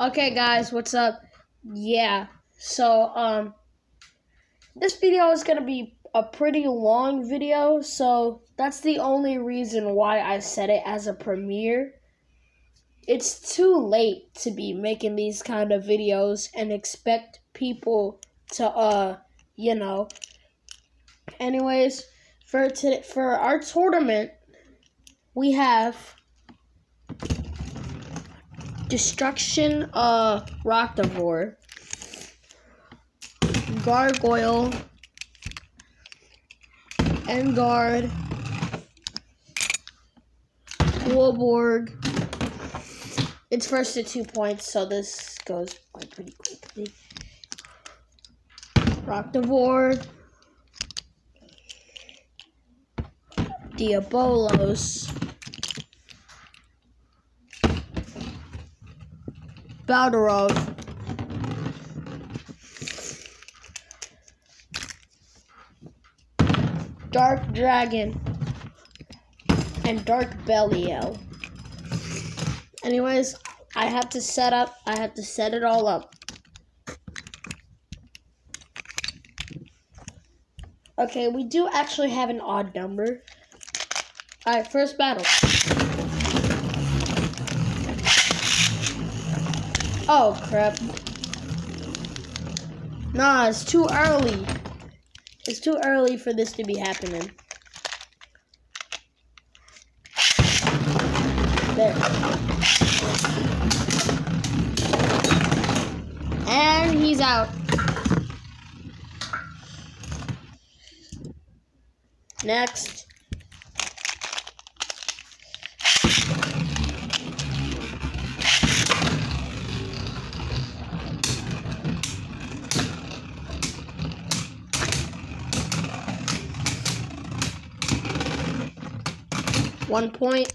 Okay, guys, what's up? Yeah, so um, this video is gonna be a pretty long video, so that's the only reason why I set it as a premiere. It's too late to be making these kind of videos and expect people to uh, you know. Anyways, for today, for our tournament, we have Destruction uh Rocktavor. Gargoyle. Engard. Warborg. It's first to two points, so this goes by pretty quickly. Rocktavor. Diabolos. Baldarov. Dark Dragon. And Dark Belial. Anyways, I have to set up, I have to set it all up. Okay, we do actually have an odd number. Alright, first battle. Oh, crap. Nah, it's too early. It's too early for this to be happening. There. And he's out. Next. One point.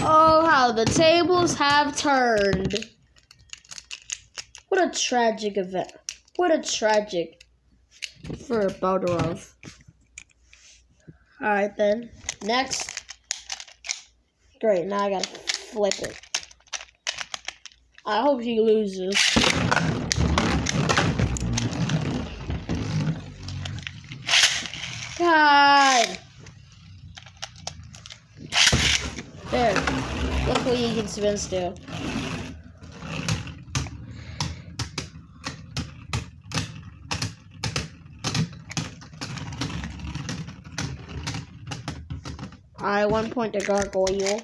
Oh, how the tables have turned. What a tragic event. What a tragic for Baldarov. Alright then. Next. Great, now I gotta flip it. I hope he loses. God! There. Look what you can spins do. Alright, one point to Gargoyle.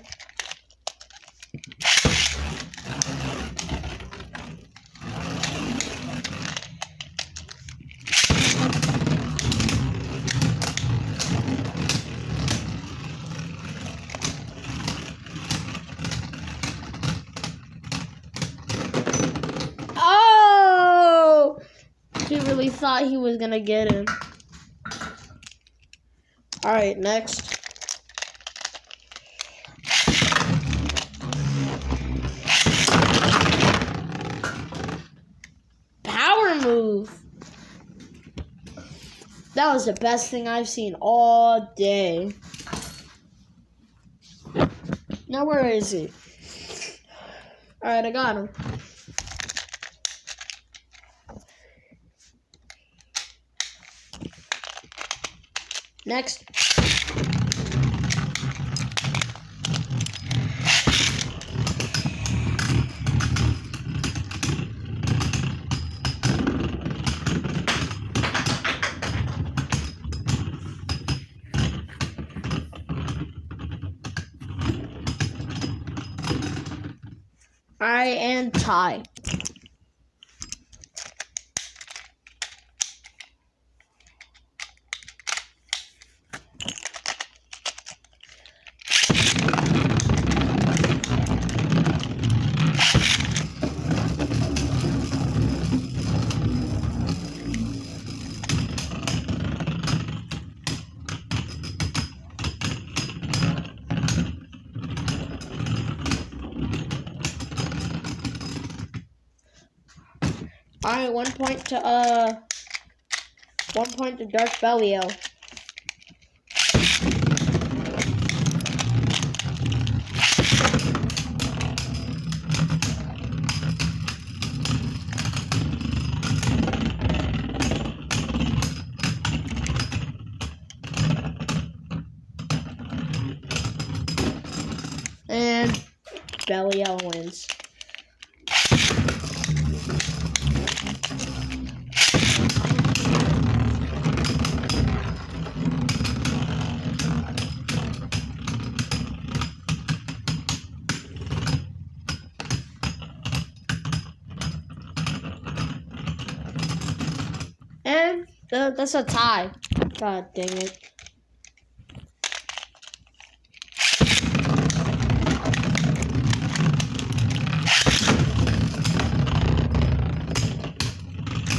Oh! He really thought he was gonna get him. Alright, next. Power move. That was the best thing I've seen all day. Now where is he? Alright, I got him. Next. I and tie. One point to uh one point to Dark Belial. And Belial wins. That's a tie. God dang it.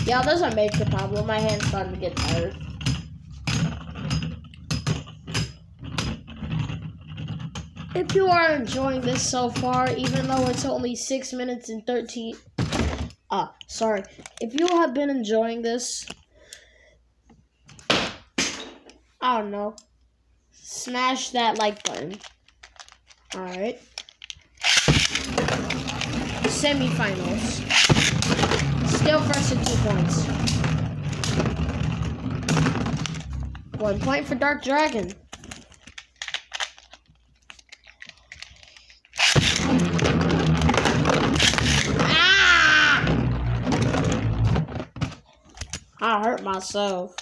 Yeah, that's a major problem. My hand's starting to get tired. If you are enjoying this so far, even though it's only 6 minutes and 13... Ah, sorry. If you have been enjoying this, I don't know. Smash that like button. Alright. Semifinals. Still first and two points. One point for Dark Dragon. Ah! I hurt myself.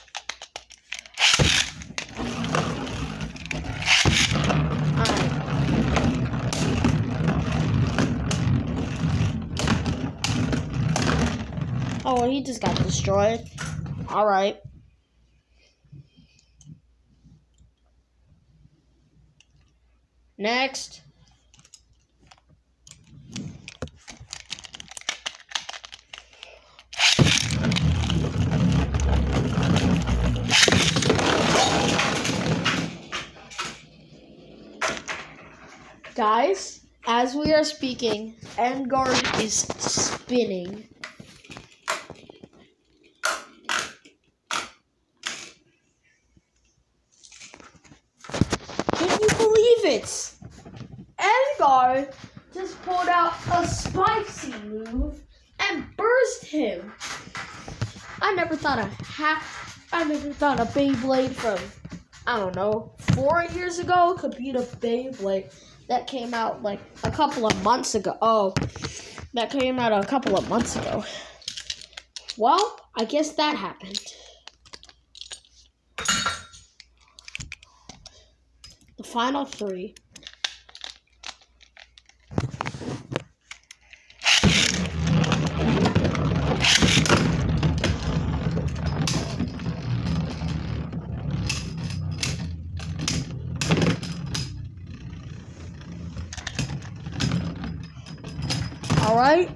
Alright. Oh, he just got destroyed. Alright. Next. Guys, as we are speaking, Endgard is spinning. Can you it? Endgard just pulled out a spicy move and burst him. I never thought a half. I never thought a Beyblade from I don't know four years ago could beat a Beyblade that came out like a couple of months ago. Oh, that came out a couple of months ago. Well, I guess that happened. Final three. All right.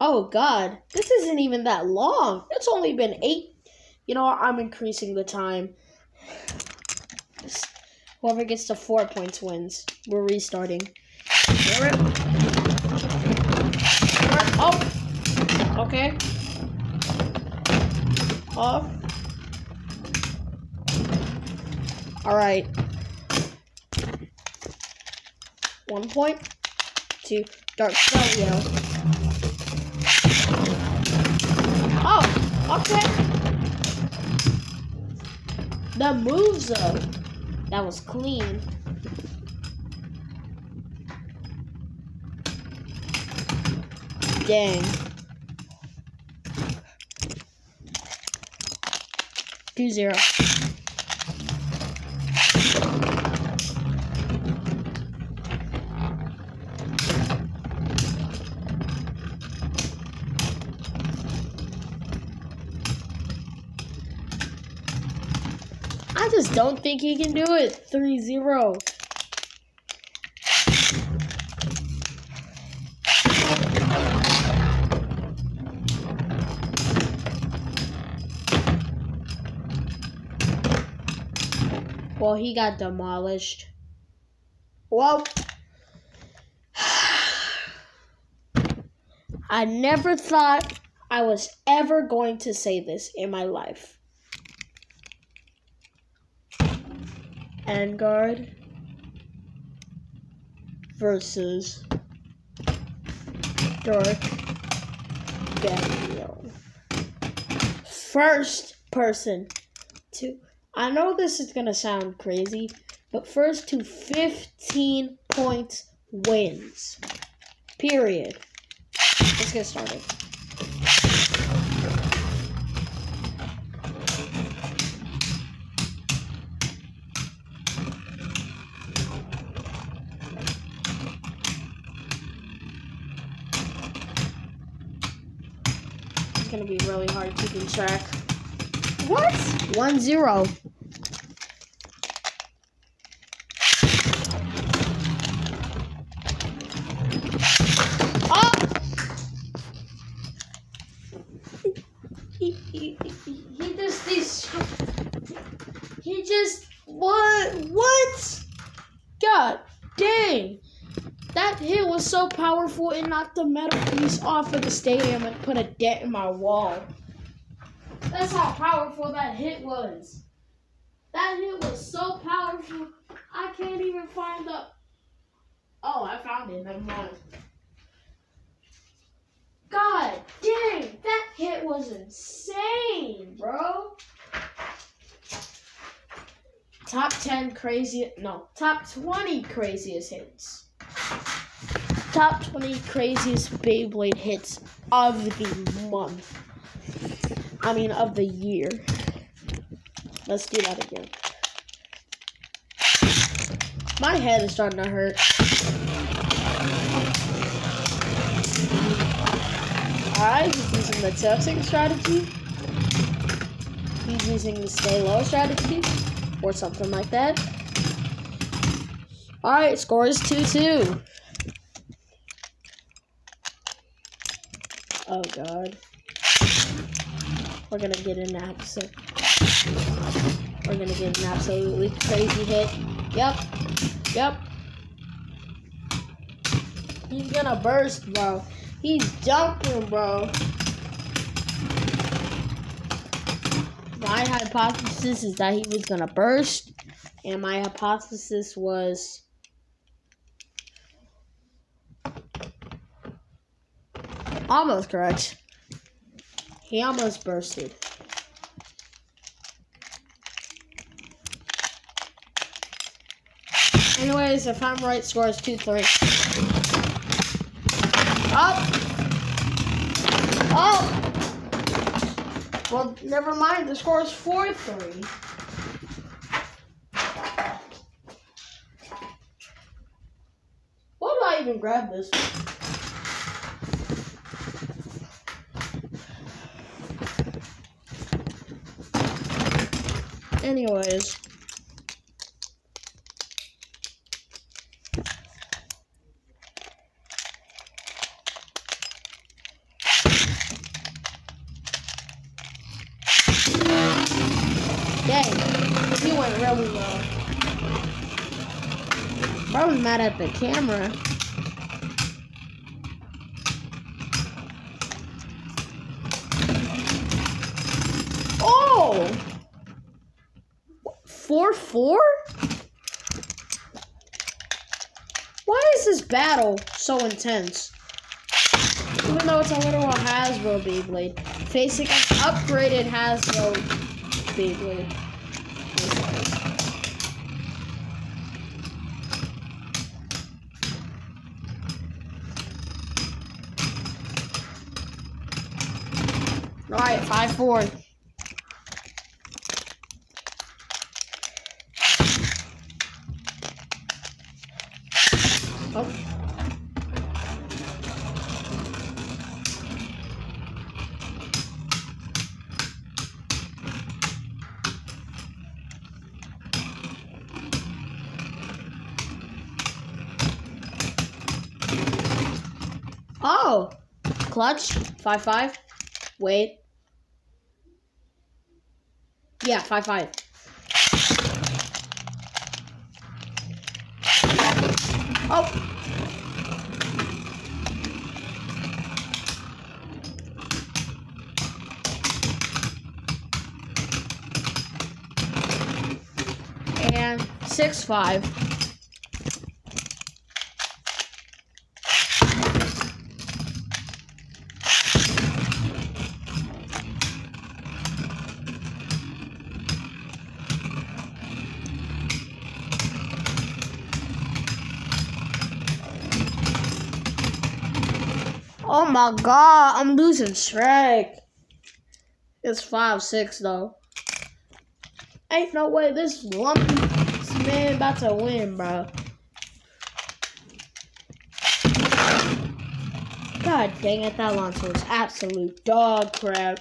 Oh God, this isn't even that long. It's only been eight. You know. I'm increasing the time. Whoever gets to four points wins. We're restarting. Oh. Okay. Off. All right. One point. Two. Dark Belial. Oh, okay. The moves though. That was clean. Dang. Two zero. I just don't think he can do it. 3 0. Well, he got demolished. Well, I never thought I was ever going to say this in my life. Vanguard versus Dark Gabriel. First person to, I know this is gonna sound crazy, but first to 15 points wins. Period. Let's get started. It's gonna be really hard keeping track. What? One zero. Oh! He, he, he, he just these he just what what god dang that hit was so powerful it knocked the metal piece off of the stadium and put a dent in my wall that's how powerful that hit was that hit was so powerful i can't even find the oh i found it never mind God dang, that hit was insane, bro. Top 10 craziest, no, top 20 craziest hits. Top 20 craziest Beyblade hits of the month. I mean, of the year. Let's do that again. My head is starting to hurt. Alright, he's using the tilting strategy. He's using the stay low strategy. Or something like that. Alright, score is 2-2. Oh god. We're gonna get an absolute We're gonna get an absolutely crazy hit. Yep. Yep. He's gonna burst, bro. He's jumping, bro. My hypothesis is that he was gonna burst, and my hypothesis was almost correct. He almost bursted. Anyways, if I'm right, score is 2 3. Up. Oh. Well, never mind. The score is 4 3. Why do I even grab this? Anyways. Dang, he went really low. Bro's mad at the camera. Oh! Four? Why is this battle so intense? Even though it's a literal Hasbro Beyblade, facing an upgraded Hasbro Beyblade. Alright, 5 Clutch. 5 5. Wait. Yeah, 5 5. Oh! And 6 5. My god, I'm losing track. It's 5 6 though. Ain't no way this lumpy man about to win, bro. God dang it, that launcher was absolute dog crap.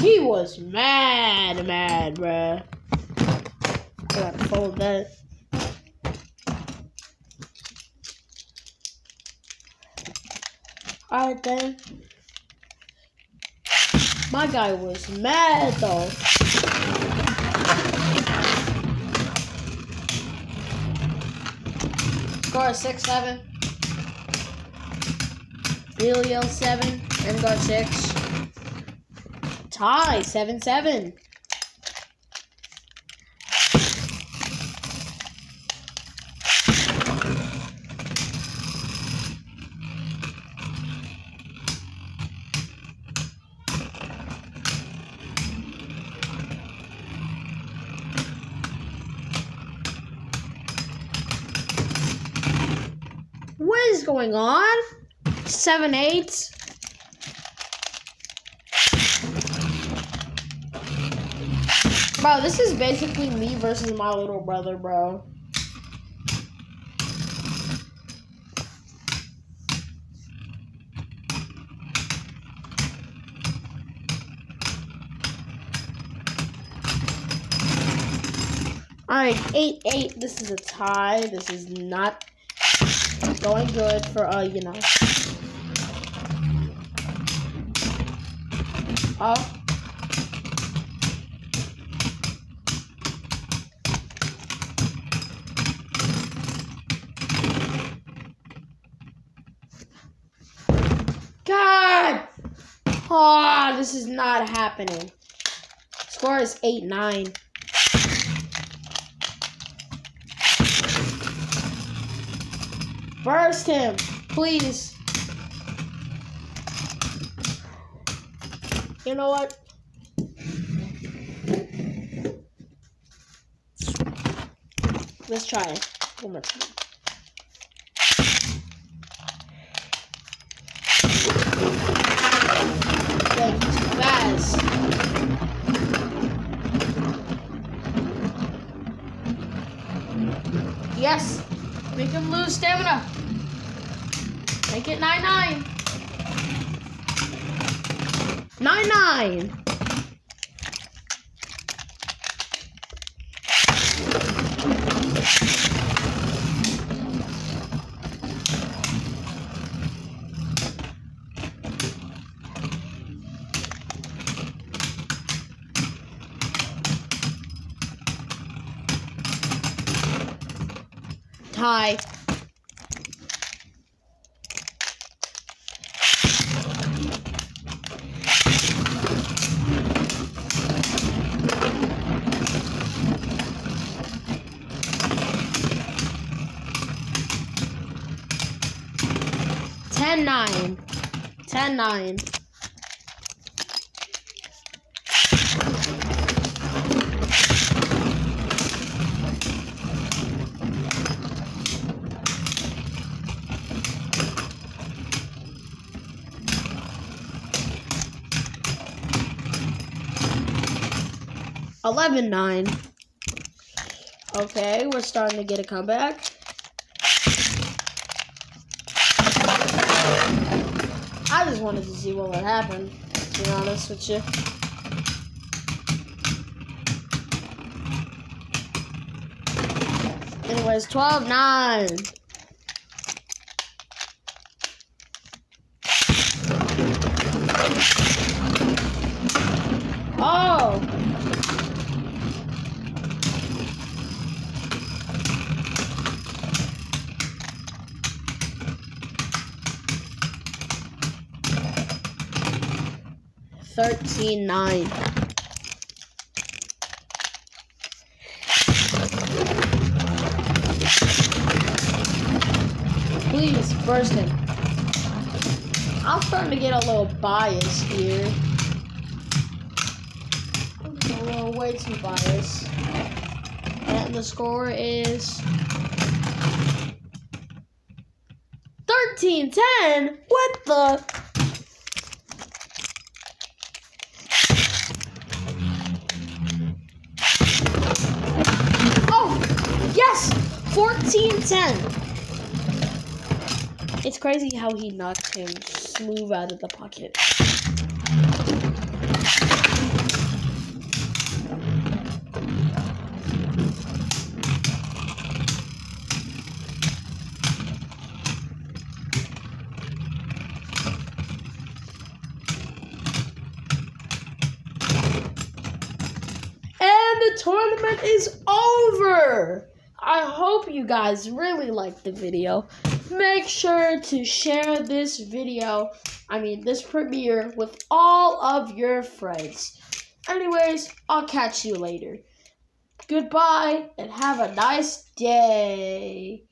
He was mad, mad, bruh. I gotta fold that. Alright then. My guy was mad though. Score six seven. Bilio seven. Vanguard six. Tie seven seven. What is going on? Seven eight. Bro, this is basically me versus my little brother, bro. Alright, 8 8. This is a tie. This is not going good for, uh, you know. Oh. God! Oh, this is not happening. Score is 8 Burst him, please. You know what? Let's try it one more time. Yeah, he's fast. Yes. Make him lose stamina. Make it 9 9. 9 9. Tie. Ten nine. Ten nine. Eleven nine. Okay, we're starting to get a comeback. I just wanted to see what would happen, to be honest with you. Anyways, 12 9. Oh! 13 9. Please, burst him. I'm starting to get a little biased here. A little way too biased. And the score is 13 10. What the? Oh, yes! 14 10. It's crazy how he knocked him smooth out of the pocket. And the tournament is over! I hope you guys really liked the video. Make sure to share this video, I mean this premiere, with all of your friends. Anyways, I'll catch you later. Goodbye and have a nice day.